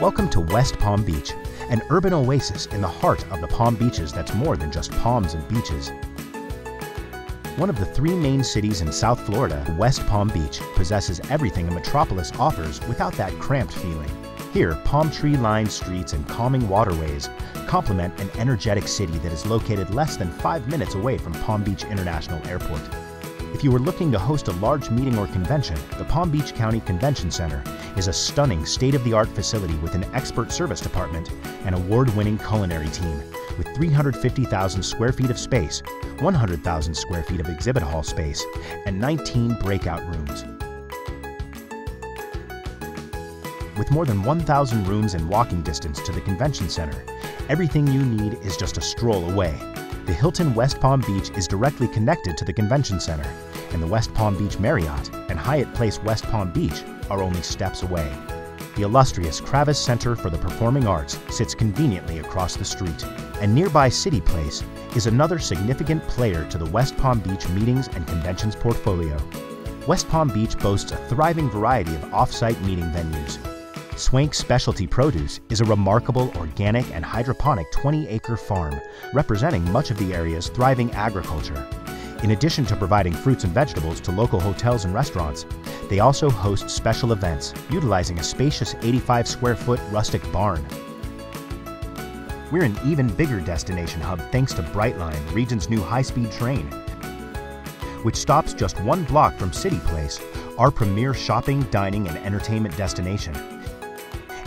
Welcome to West Palm Beach, an urban oasis in the heart of the Palm Beaches that's more than just palms and beaches. One of the three main cities in South Florida, West Palm Beach possesses everything a metropolis offers without that cramped feeling. Here, palm tree lined streets and calming waterways complement an energetic city that is located less than five minutes away from Palm Beach International Airport. If you are looking to host a large meeting or convention, the Palm Beach County Convention Center is a stunning state-of-the-art facility with an expert service department and award-winning culinary team with 350,000 square feet of space, 100,000 square feet of exhibit hall space, and 19 breakout rooms. With more than 1,000 rooms in walking distance to the convention center, everything you need is just a stroll away. The Hilton West Palm Beach is directly connected to the convention center, and the West Palm Beach Marriott and Hyatt Place West Palm Beach are only steps away. The illustrious Kravis Center for the Performing Arts sits conveniently across the street, and nearby City Place is another significant player to the West Palm Beach meetings and conventions portfolio. West Palm Beach boasts a thriving variety of off-site meeting venues. Swank Specialty Produce is a remarkable organic and hydroponic 20-acre farm representing much of the area's thriving agriculture. In addition to providing fruits and vegetables to local hotels and restaurants, they also host special events utilizing a spacious 85 square foot rustic barn. We're an even bigger destination hub thanks to Brightline, region's new high-speed train, which stops just one block from City Place, our premier shopping, dining, and entertainment destination,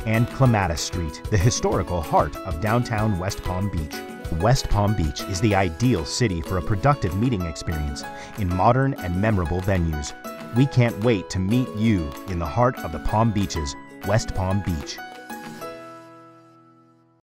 and Clematis Street, the historical heart of downtown West Palm Beach. West Palm Beach is the ideal city for a productive meeting experience in modern and memorable venues. We can't wait to meet you in the heart of the Palm Beaches, West Palm Beach.